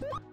you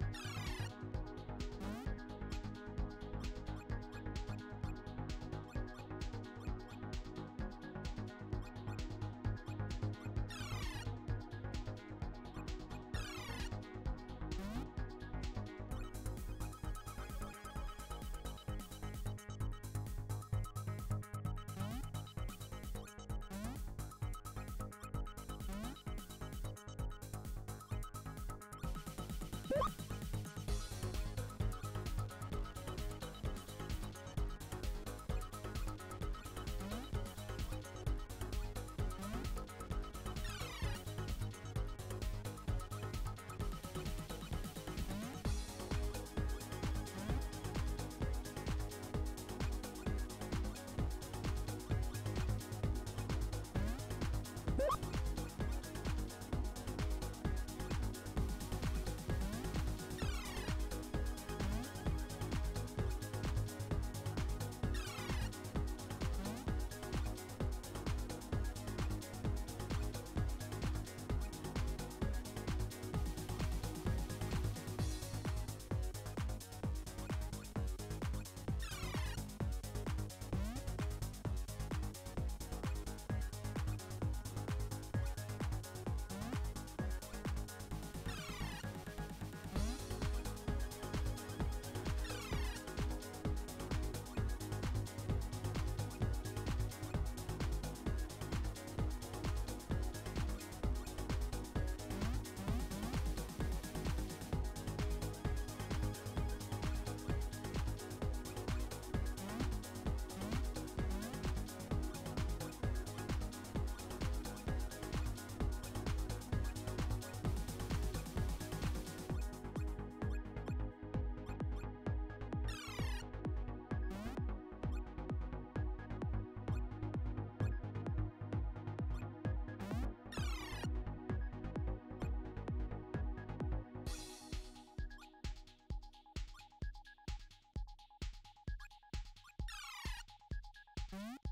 Mm-hmm.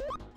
you